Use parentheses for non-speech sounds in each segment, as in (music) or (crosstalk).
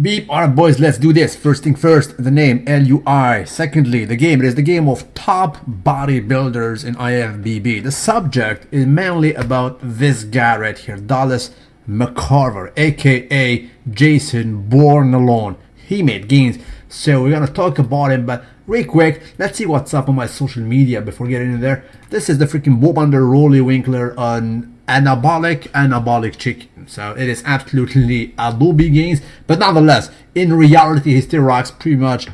Beep, alright boys, let's do this. First thing first, the name, L-U-I. Secondly, the game, it is the game of top bodybuilders in IFBB. The subject is mainly about this guy right here, Dallas McCarver, aka Jason Born Alone. He made gains, so we're gonna talk about him, but real quick, let's see what's up on my social media before getting in there. This is the freaking Bob under Roelly Winklaar on anabolic anabolic chicken. So it is absolutely a adobe gains but nonetheless in reality he still rocks pretty much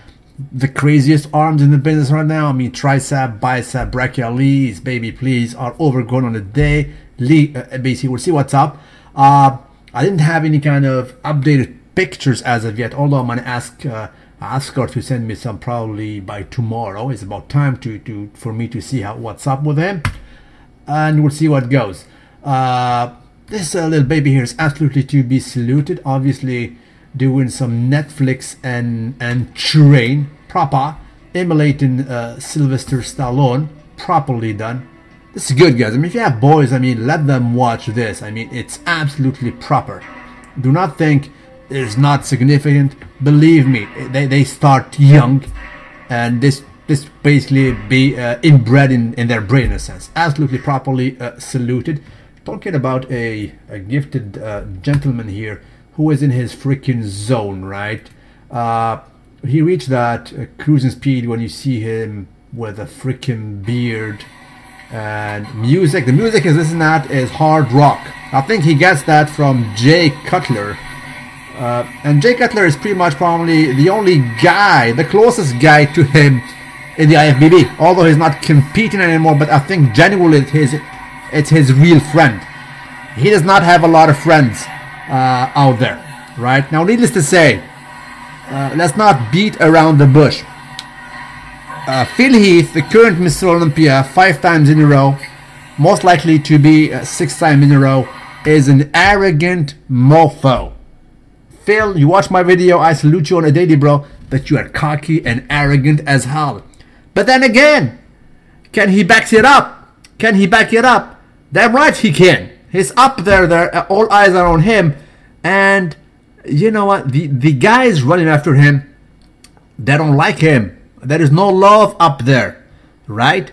the craziest arms in the business right now. I mean tricep bicep brachialis baby please are overgrown on the day. Lee, uh, basically we'll see what's up. Uh, i didn't have any kind of updated pictures as of yet although i'm gonna ask uh, ask her to send me some probably by tomorrow. It's about time to, to for me to see how what's up with him. And we'll see what goes uh, this uh, little baby here is absolutely to be saluted. Obviously, doing some Netflix and and train proper, emulating uh, Sylvester Stallone, properly done. This is good, guys. I mean, if you have boys, I mean, let them watch this. I mean, it's absolutely proper. Do not think it's not significant. Believe me, they, they start young, and this this basically be uh, inbred in, in their brain in a sense. Absolutely properly uh, saluted talking about a, a gifted uh, gentleman here who is in his freaking zone, right? Uh, he reached that uh, cruising speed when you see him with a freaking beard and music. The music is listening at is hard rock. I think he gets that from Jay Cutler. Uh, and Jay Cutler is pretty much probably the only guy, the closest guy to him in the IFBB. Although he's not competing anymore, but I think genuinely his it's his real friend. He does not have a lot of friends uh, out there, right? Now, needless to say, uh, let's not beat around the bush. Uh, Phil Heath, the current Mr. Olympia, five times in a row, most likely to be uh, six times in a row, is an arrogant mofo. Phil, you watch my video, I salute you on a daily, bro, but you are cocky and arrogant as hell. But then again, can he back it up? Can he back it up? Damn right he can. He's up there. There, all eyes are on him, and you know what? The the guys running after him, they don't like him. There is no love up there, right?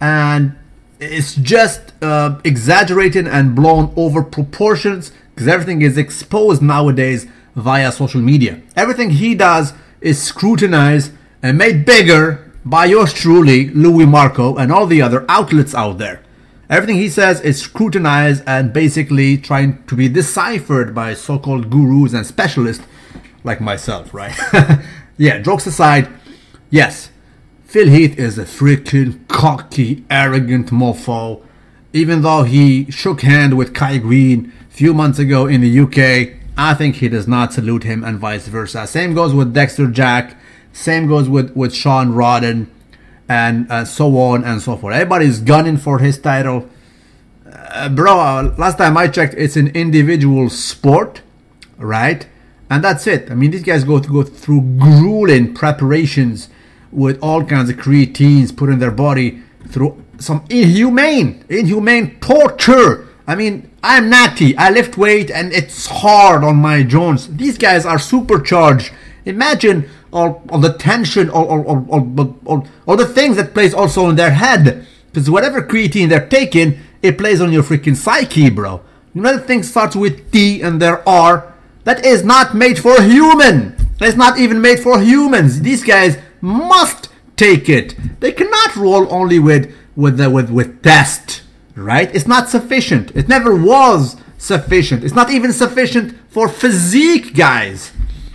And it's just uh, exaggerated and blown over proportions because everything is exposed nowadays via social media. Everything he does is scrutinized and made bigger by yours truly, Lui Marco, and all the other outlets out there. Everything he says is scrutinized and basically trying to be deciphered by so called gurus and specialists like myself, right? (laughs) yeah, jokes aside, yes, Phil Heath is a freaking cocky, arrogant mofo. Even though he shook hand with Kai Greene a few months ago in the UK, I think he does not salute him and vice versa. Same goes with Dexter Jack. Same goes with, with Shawn Rhoden and uh, so on and so forth. Everybody's gunning for his title. Uh, bro, last time I checked, it's an individual sport, right? And that's it. I mean, these guys go go through grueling preparations with all kinds of creatines put in their body through some inhumane, inhumane torture. I mean, I'm natty. I lift weight and it's hard on my joints. These guys are supercharged. Imagine or, or the tension or, or, or, or, or, the things that plays also in their head. Because whatever creatine they're taking, it plays on your freaking psyche, bro. You know the thing starts with T and there are. That is not made for human. It's not even made for humans. These guys must take it. They cannot roll only with with the, with with test, right? It's not sufficient. It never was sufficient. It's not even sufficient for physique guys.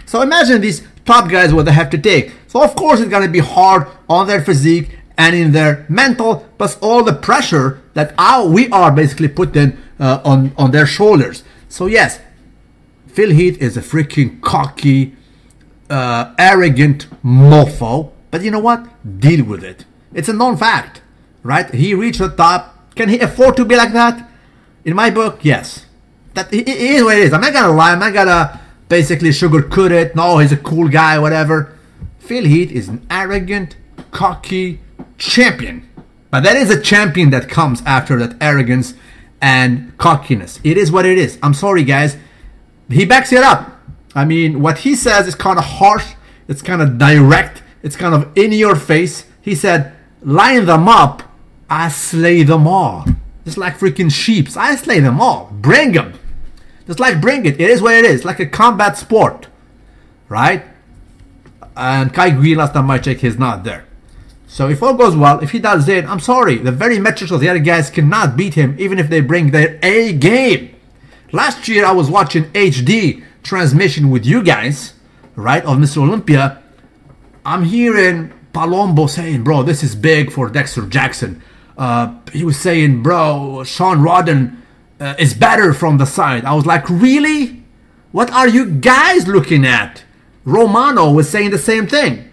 So imagine these top guys what they have to take. So of course it's gonna be hard on their physique and in their mental, plus all the pressure that our, we are basically putting uh, on on their shoulders. So yes, Phil Heath is a freaking cocky, uh, arrogant mofo. But you know what? Deal with it. It's a known fact, right? He reached the top. Can he afford to be like that? In my book, yes. That it is what it is. I'm not gonna lie. I'm not gonna basically sugarcoat it. No, he's a cool guy, whatever. Phil Heath is an arrogant, cocky champion. But that is a champion that comes after that arrogance and cockiness. It is what it is. I'm sorry, guys. He backs it up. I mean, what he says is kind of harsh, it's kind of direct, it's kind of in your face. He said, line them up, I slay them all. Just like freaking sheeps, I slay them all. Bring them. Just like bring it. It is what it is. Like a combat sport. Right? And Kai Greene, last time I checked, he's not there. So if all goes well, if he does it, I'm sorry. The very metrics of the other guys cannot beat him, even if they bring their A game. Last year, I was watching HD transmission with you guys, right, of Mr. Olympia. I'm hearing Palumbo saying, bro, this is big for Dexter Jackson. Uh, he was saying, bro, Shawn Rhoden uh, is better from the side. I was like, really? What are you guys looking at? Romano was saying the same thing.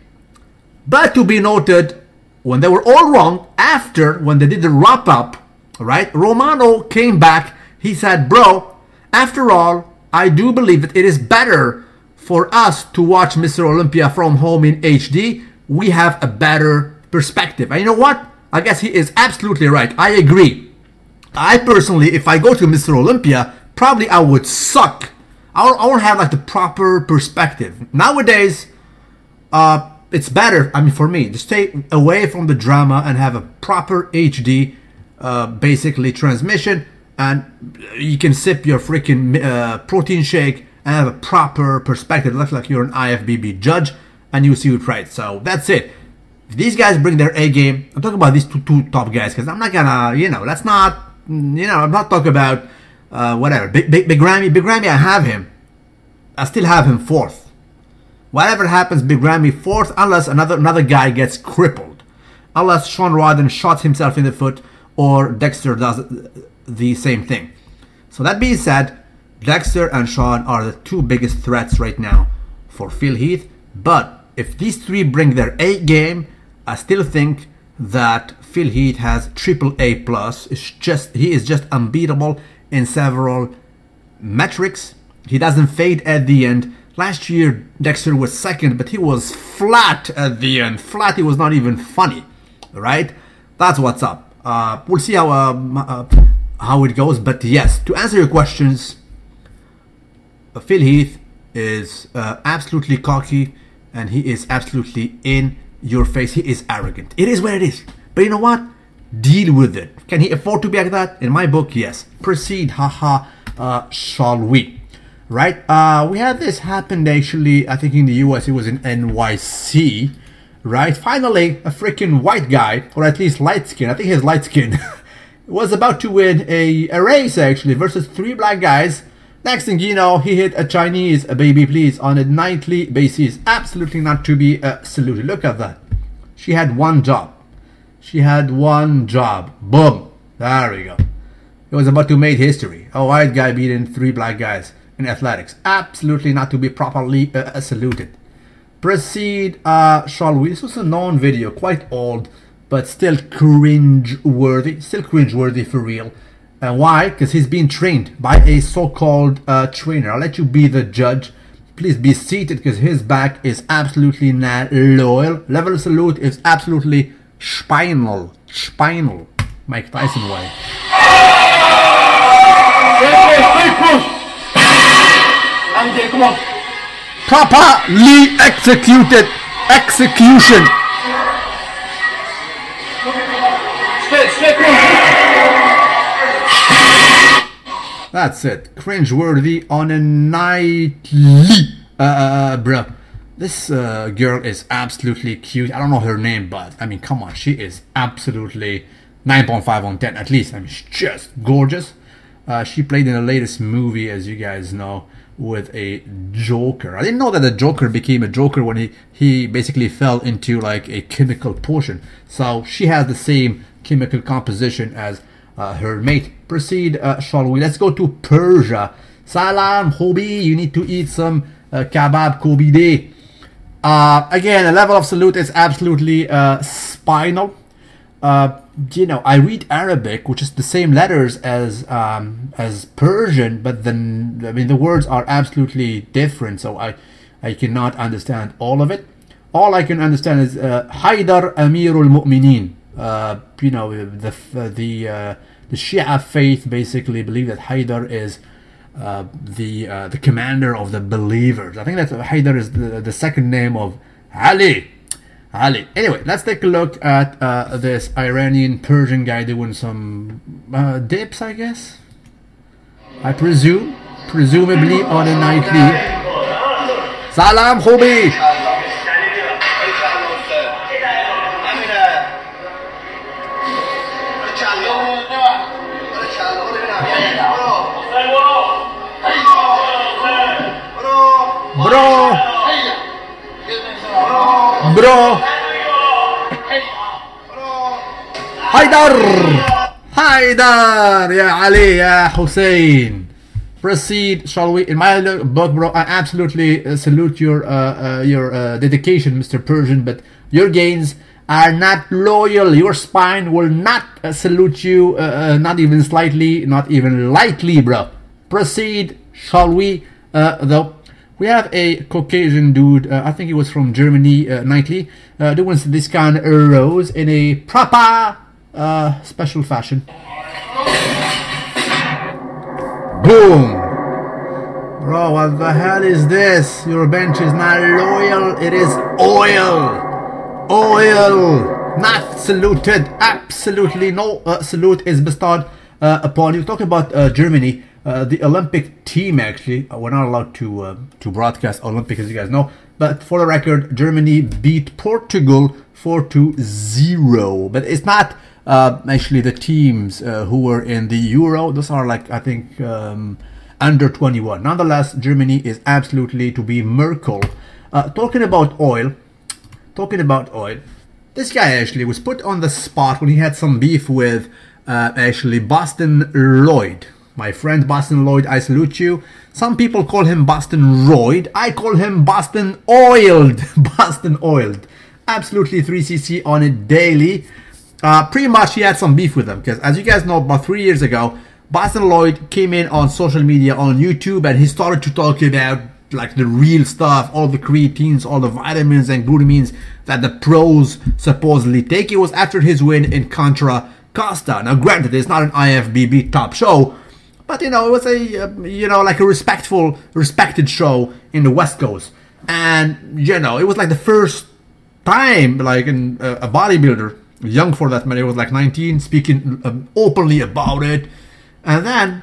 But to be noted, when they were all wrong, after when they did the wrap up, right? Romano came back. He said, bro, after all, I do believe that it is better for us to watch Mr. Olympia from home in HD. We have a better perspective. And you know what? I guess he is absolutely right. I agree. I personally, if I go to Mr. Olympia, probably I would suck. I won't, I won't have like the proper perspective. Nowadays, uh, it's better, I mean, for me, to stay away from the drama and have a proper HD, uh, basically, transmission. And you can sip your freaking uh, protein shake and have a proper perspective. It looks like you're an IFBB judge and you see it right. So that's it. If these guys bring their A game, I'm talking about these two, two top guys because I'm not gonna, you know, that's not you know, I'm not talking about uh, whatever. Big, big, big Ramy, Big Ramy, I have him. I still have him fourth. Whatever happens, Big Ramy fourth, unless another another guy gets crippled, unless Shawn Rhoden shoots himself in the foot or Dexter does the same thing. So that being said, Dexter and Sean are the two biggest threats right now for Phil Heath. But if these three bring their A game, I still think that Phil Heath has triple A plus. It's just he is just unbeatable in several metrics. He doesn't fade at the end. Last year Dexter was second, but he was flat at the end. Flat. He was not even funny, right? That's what's up. Uh, we'll see how uh, uh, how it goes. But yes, to answer your questions, Phil Heath is uh, absolutely cocky, and he is absolutely in your face. He is arrogant. It is what it is. But you know what? Deal with it. Can he afford to be like that? In my book, yes. Proceed, haha, uh, shall we? Right? Uh, we had this happened actually, I think in the US, it was in NYC. Right? Finally, a freaking white guy, or at least light skin, I think he's light skin, (laughs) was about to win a, a race actually versus three black guys. Next thing you know, he hit a Chinese, a baby please, on a nightly basis. Absolutely not to be uh, saluted. Look at that. She had one job. She had one job. Boom. There we go. It was about to make history. A white guy beating three black guys in athletics. Absolutely not to be properly uh, uh, saluted. Proceed, uh, shall we? This was a known video, quite old, but still cringe-worthy. Still cringe-worthy for real. And uh, why? Because he's being trained by a so-called uh, trainer. I'll let you be the judge. Please be seated because his back is absolutely not loyal. Level salute is absolutely spinal. Spinal. Mike Tyson way. Properly executed execution. That's it. Cringeworthy on a nightly. Uh, uh, uh, bruh. This uh, girl is absolutely cute. I don't know her name, but I mean, come on, she is absolutely 9.5 on 10 at least. I mean, she's just gorgeous. Uh, she played in the latest movie, as you guys know, with a Joker. I didn't know that the Joker became a Joker when he, he basically fell into like a chemical potion. So she has the same chemical composition as uh, her mate. Proceed, uh, shall we? Let's go to Persia. Salam, Hobi, you need to eat some uh, kebab day. Uh, again, the level of salute is absolutely uh, spinal. Uh, you know, I read Arabic, which is the same letters as um, as Persian, but then I mean the words are absolutely different, so I I cannot understand all of it. All I can understand is uh, Haidar Amirul Mu'minin. Uh, you know, the the uh, the Shia faith basically believe that Haidar is uh, the uh, the commander of the believers. I think that Haidar is the, the second name of Ali. Ali. Anyway, let's take a look at uh, this Iranian Persian guy doing some uh, dips, I guess. I presume, presumably on a nightly. Salam, Khobi. Bro. Haidar! Haidar! Yeah, Ali, yeah, Hussein. Proceed, shall we? In my book, bro, I absolutely uh, salute your uh, uh, your uh, dedication, Mr. Persian, but your gains are not loyal. Your spine will not uh, salute you, uh, not even slightly, not even lightly, bro. Proceed, shall we? Though we have a Caucasian dude, uh, I think he was from Germany, uh, nightly, uh, doing this kind of rose in a proper uh, special fashion. Boom! Bro, what the hell is this? Your bench is not loyal, it is oil! Oil! Not saluted! Absolutely no uh, salute is bestowed uh, upon you. Talking about uh, Germany, uh, the Olympic team actually, uh, we're not allowed to uh, to broadcast Olympic as you guys know, but for the record, Germany beat Portugal 4 to 0. But it's not uh, actually the teams who were in the Euro. Those are like, I think, um, under 21. Nonetheless, Germany is absolutely to be Merkel. Talking about oil, talking about oil, this guy actually was put on the spot when he had some beef with actually Boston Lloyd. My friend Boston Lloyd, I salute you. Some people call him Boston Royd. I call him Boston Oiled. (laughs) Boston Oiled. Absolutely 3cc on it daily. Uh, pretty much he had some beef with them because as you guys know, about three years ago, Boston Lloyd came in on social media on YouTube and he started to talk about like the real stuff, all the creatines, all the vitamins and glutamines that the pros supposedly take. It was after his win in Contra Costa. Now, granted, it's not an IFBB top show, but you know, it was a uh, you know like a respectful, respected show in the West Coast, and you know, it was like the first time like in uh, a bodybuilder, young for that matter, was like 19, speaking um, openly about it, and then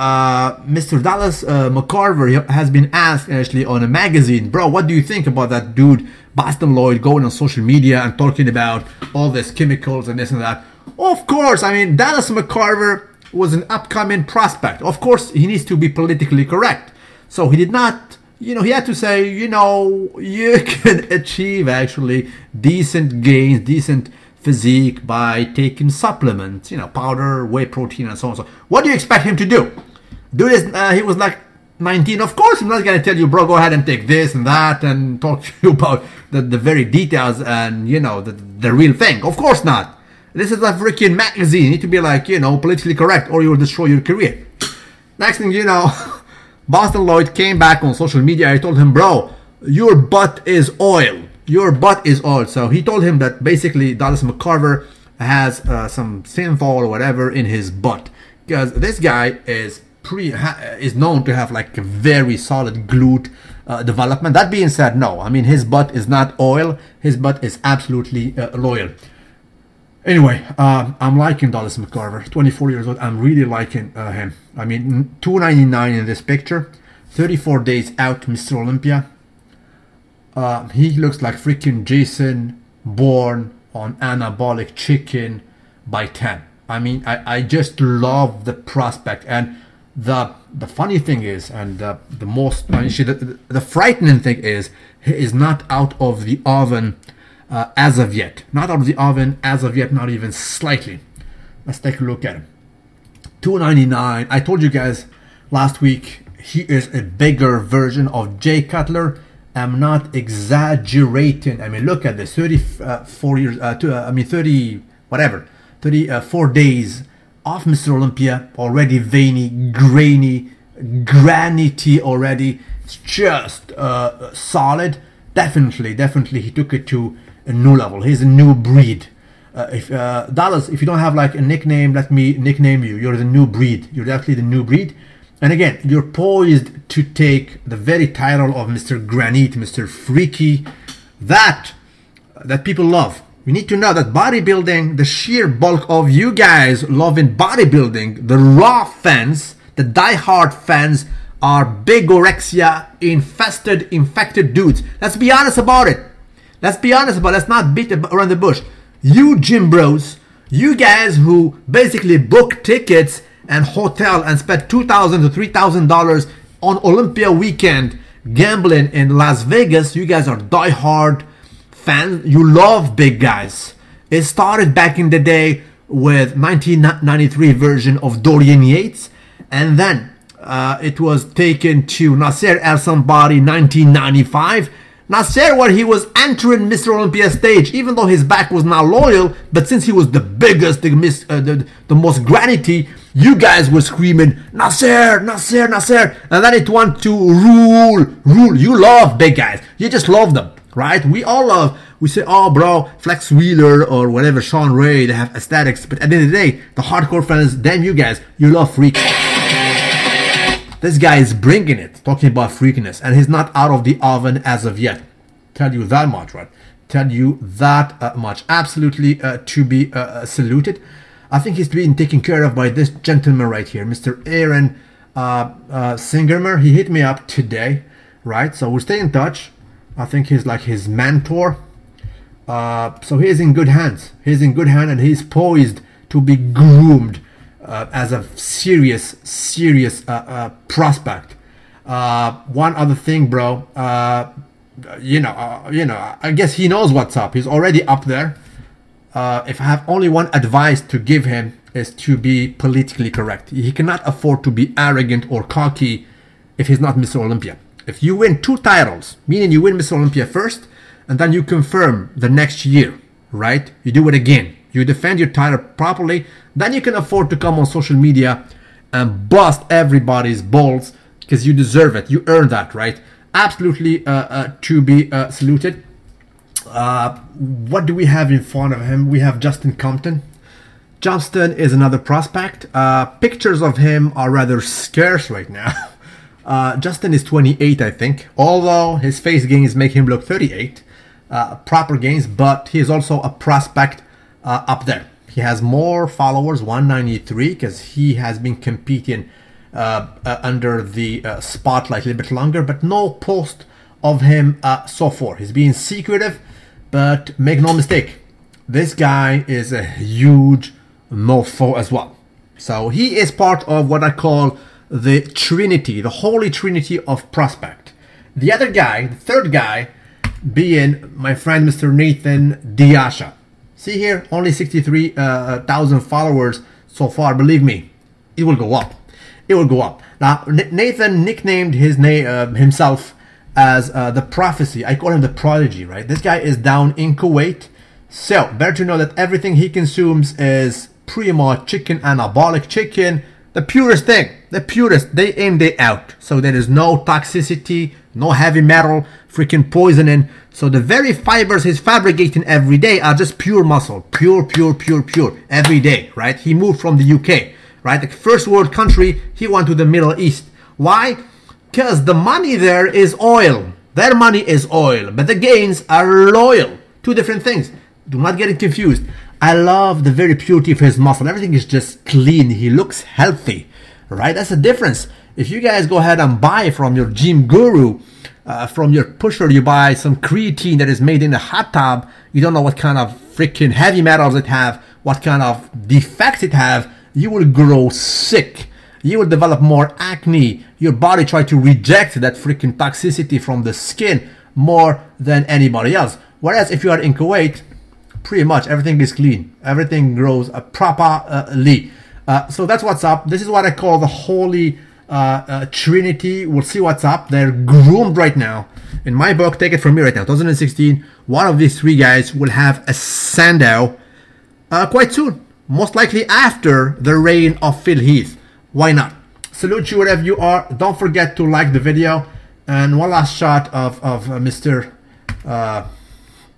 uh, Mr. Dallas uh, McCarver has been asked actually on a magazine, bro, what do you think about that dude, Boston Lloyd, going on social media and talking about all these chemicals and this and that? Of course, I mean, Dallas McCarver was an upcoming prospect. Of course, he needs to be politically correct. So he did not, you know, he had to say, you know, you (laughs) can achieve actually decent gains, decent physique by taking supplements, you know, powder, whey protein, and so on. So, what do you expect him to do? Do this? Uh, he was like 19. Of course, I'm not gonna tell you, bro, go ahead and take this and that and (laughs) talk to you about the, the very details and you know the the real thing. Of course not. This is a freaking magazine. You need to be like, you know, politically correct or you will destroy your career. Next thing you know, (laughs) Boston Lloyd came back on social media. I told him, bro, your butt is oil. Your butt is oil. So he told him that basically Dallas McCarver has uh, some synthol or whatever in his butt. Because this guy is pre is known to have like a very solid glute uh, development. That being said, no. I mean, his butt is not oil. His butt is absolutely uh, loyal. Anyway, uh, I'm liking Dallas McCarver, 24 years old. I'm really liking uh, him. I mean, 299 in this picture, 34 days out, Mr. Olympia. Uh, he looks like freaking Jason born on anabolic chicken by 10. I mean, I, I just love the prospect. And the the funny thing is, and uh, the most, actually, the, the frightening thing is, he is not out of the oven uh, as of yet. Not out of the oven as of yet, not even slightly. Let's take a look at him. 299. I told you guys last week he is a bigger version of Jay Cutler. I'm not exaggerating. I mean, look at this 34 years, uh, uh, I mean, 30, whatever, 34 days off Mr. Olympia, already veiny, grainy, granity already. It's just uh, solid. Definitely, definitely, he took it to a new level. He's a new breed. Uh, if uh, Dallas, if you don't have like a nickname, let me nickname you. You're the new breed. You're definitely the new breed. And again, you're poised to take the very title of Mr. Granite, Mr. Freaky, that that people love. We need to know that bodybuilding, the sheer bulk of you guys loving bodybuilding, the raw fans, the die-hard fans are bigorexia infested, infected dudes. Let's be honest about it. Let's be honest about it. Let's not beat around the bush. You gym bros, you guys who basically book tickets and hotel and spend two thousand to three thousand dollars on Olympia weekend gambling in Las Vegas, you guys are die-hard fans. You love big guys. It started back in the day with 1993 version of Dorian Yates, and then uh, it was taken to Nasser El Sonbaty 1995. Nasser, where he was entering Mr. Olympia stage, even though his back was not loyal, but since he was the biggest, the, mis- uh, the, the most granity, you guys were screaming, Nasser, Nasser, Nasser. And then it went to rule, rule. You love big guys. You just love them, right? We all love, we say, oh, bro, Flex Wheeler or whatever, Shawn Ray, they have aesthetics. But at the end of the day, the hardcore fans, damn you guys, you love freak. This guy is bringing it, talking about freakiness, and he's not out of the oven as of yet. Tell you that much, right? Tell you that uh, much. Absolutely uh, to be uh, saluted. I think he's being taken care of by this gentleman right here, Mr. Aaron uh, uh, Singerman. He hit me up today, right? So we'll stay in touch. I think he's like his mentor. Uh, so he's in good hands. He's in good hand and he's poised to be groomed uh, as a serious, serious uh, uh, prospect. Uh, one other thing, bro. Uh, you know, uh, you know. I guess he knows what's up. He's already up there. if I have only one advice to give him is to be politically correct. He cannot afford to be arrogant or cocky if he's not Mr. Olympia. If you win two titles, meaning you win Mr. Olympia first, and then you confirm the next year, right? You do it again you defend your title properly, then you can afford to come on social media and bust everybody's balls because you deserve it. You earn that, right? Absolutely uh, uh, to be uh, saluted. Uh, what do we have in front of him? We have Justin Compton. Justin is another prospect. Uh, pictures of him are rather scarce right now. (laughs) Uh, Justin is 28, I think, although his face gains make him look 38. proper gains, but he is also a prospect uh, up there. He has more followers, 193, because he has been competing uh, uh, under the uh, spotlight a little bit longer, but no post of him uh, so far. He's being secretive, but make no mistake, this guy is a huge mofo as well. So he is part of what I call the trinity, the holy trinity of prospect. The other guy, the third guy, being my friend Mr. Nathan De Asha. See here, only 63,000 uh, followers so far. Believe me, it will go up. It will go up. Now, Nathan nicknamed his name uh, himself as uh, the prophecy. I call him the prodigy, right? This guy is down in Kuwait. So, better to know that everything he consumes is much chicken, anabolic chicken, the purest thing, the purest, day in, day out. So there is no toxicity, no heavy metal, freaking poisoning. So the very fibers he's fabricating every day are just pure muscle, pure, pure, pure, pure, every day, right? He moved from the UK, right? The first world country, he went to the Middle East. Why? Because the money there is oil. Their money is oil, but the gains are loyal. Two different things. Do not get it confused. I love the very purity of his muscle. Everything is just clean. He looks healthy, right? That's the difference. If you guys go ahead and buy from your gym guru, uh, from your pusher, you buy some creatine that is made in a hot tub. You don't know what kind of freaking heavy metals it have, what kind of defects it have. You will grow sick. You will develop more acne. Your body try to reject that freaking toxicity from the skin more than anybody else. Whereas if you are in Kuwait, pretty much everything is clean. Everything grows uh, properly. Uh, so that's what's up. This is what I call the holy uh, uh, Trinity. We'll see what's up. They're groomed right now. In my book, take it from me right now, 2016, one of these three guys will have a Sandow uh, quite soon. Most likely after the reign of Phil Heath. Why not? Salute you wherever you are. Don't forget to like the video. And one last shot of, of uh, Mr. Uh,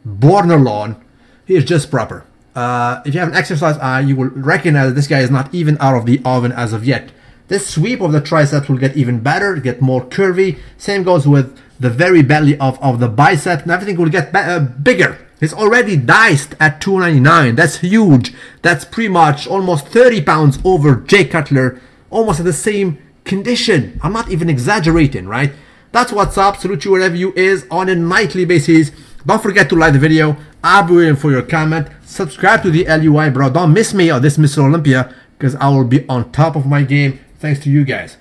Bornerlawn. He is just proper. Uh, if you have an exercise eye, you will recognize that this guy is not even out of the oven as of yet. This sweep of the triceps will get even better, get more curvy. Same goes with the very belly of, of the bicep and everything will get uh, bigger. It's already diced at 299. That's huge. That's pretty much almost 30 pounds over Jay Cutler, almost at the same condition. I'm not even exaggerating, right? That's what's up. Salute you wherever you is on a nightly basis. Don't forget to like the video. I'll be waiting for your comment. Subscribe to the LUI, bro. Don't miss me or this Mr. Olympia because I will be on top of my game. Thanks to you guys.